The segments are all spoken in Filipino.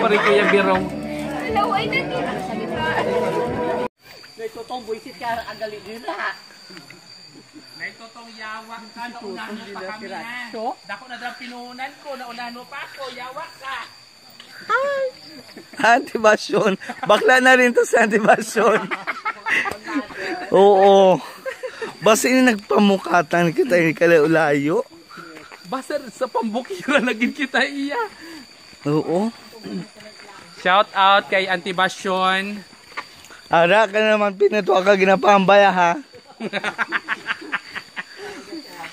pa rin Kuya Birong. Hello, ay nandito sa gitna. May totong buisit ka ang galing din ha. May totong yawak ka, naunahan mo pa kami ha. Dako na daw pinunan ko, naunahan mo pa ako, yawak ka. Antibasyon. Bakla na rin to sa antibasyon. Oo. Basta ini nagpamukatan kita ni kalayo. Basta sa pambukira naging kita iya. Oo. Shout out kay Auntie Basyon. Ara ka naman pinato ka ginapambaya ha.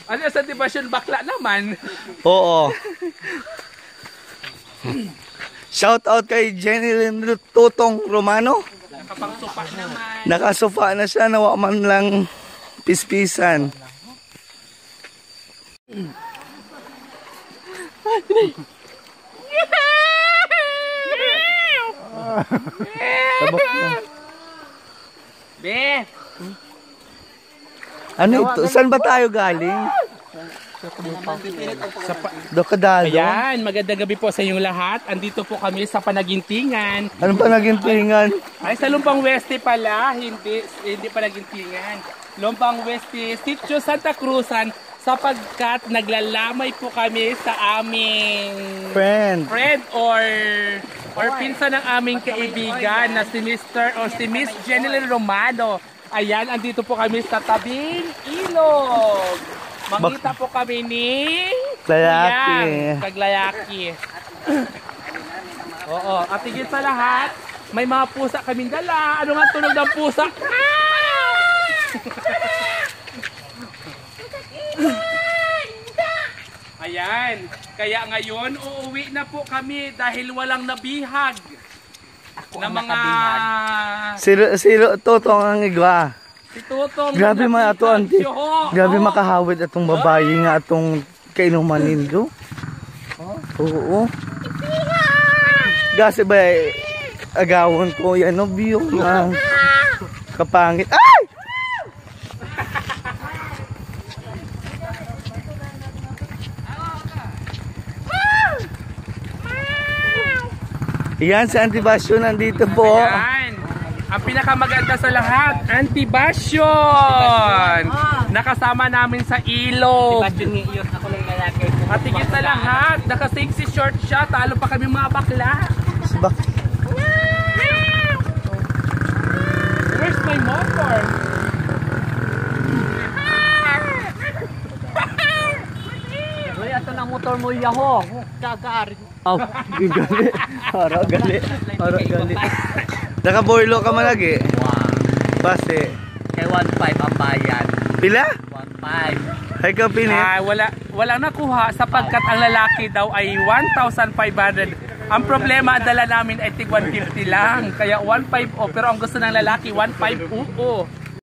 Ano sa Auntie Basyon bakla naman. Oo. Shout out kay Jenny Lynn Tutong Romano. Nakapangsupa naman. Nakasufa na siya, nawa man lang pispisan. Tabok na. Be, Ano ito? Saan ba tayo galing? Do kadalo? Ayan, magandang gabi po sa inyong lahat. Andito po kami sa Panagintingan. Ano pa naging tingan? Ay, sa Lumpang Weste pala, hindi, hindi Panagintingan. Lumpang Weste, Sitio Santa Cruzan, sapagkat naglalamay po kami sa aming Friend. friend or or pinsan ng aming kaibigan na si Mr. or si Miss Jeneline Romano. Ayan, andito po kami sa tabing ilog. Makita po kami ni Layaki. Kuyang Kaglayaki. Oo, at higit sa lahat, may mga pusa kaming dala. Ano nga tunog ng pusa? Ayan, kaya ngayon uuwi na po kami dahil walang nabihag na mga Silo, silo, totong ang igwa. si Tutong Grabe man ato, auntie. Grabe oh. makahawid atong babae nga atong kainuman nindo. Oo. Gasi ba eh, agawon ko yan no biyo na kapangit. Ay! Yan si Auntie Basyo nandito po. Ayan. Ang pinakamaganda sa lahat, Antibasyon! Nakasama namin sa ilog. Basyon ni Iyos ako lang lalaki. At higit sa lahat, naka-sexy short siya, talo pa kami mga bakla. Bak- Na motor mo yaho. Kakaari. Aw, gali. Hara gali. Hara gali. Nakaboylo ka man lagi. Wow. Base. Kay 1.5 ang bayan. Pila? 1.5. Hay ka pinit. Ay, wala, walang nakuha sapagkat ang lalaki daw ay 1,500. Ang problema, dala namin ay tig 150 lang. Kaya 1,500 oh, pero ang gusto ng lalaki, 1,500 oo.